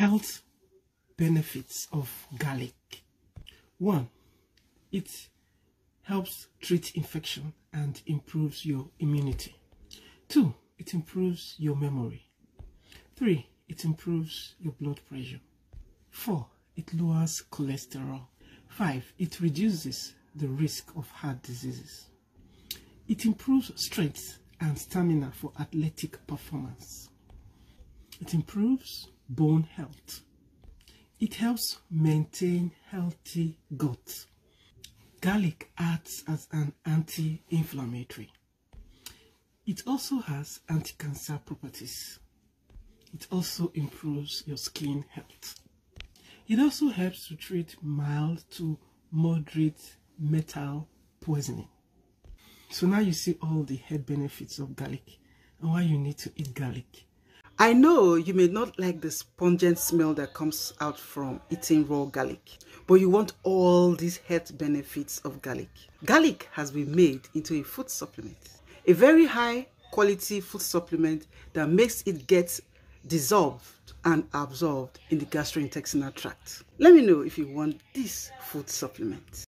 Health benefits of garlic. One, it helps treat infection and improves your immunity. Two, it improves your memory. Three, it improves your blood pressure. Four, it lowers cholesterol. Five, it reduces the risk of heart diseases. It improves strength and stamina for athletic performance. It improves bone health. It helps maintain healthy gut. Garlic acts as an anti-inflammatory. It also has anti-cancer properties. It also improves your skin health. It also helps to treat mild to moderate metal poisoning. So now you see all the health benefits of garlic and why you need to eat garlic. I know you may not like the pungent smell that comes out from eating raw garlic, but you want all these health benefits of garlic. Garlic has been made into a food supplement, a very high quality food supplement that makes it get dissolved and absorbed in the gastrointestinal tract. Let me know if you want this food supplement.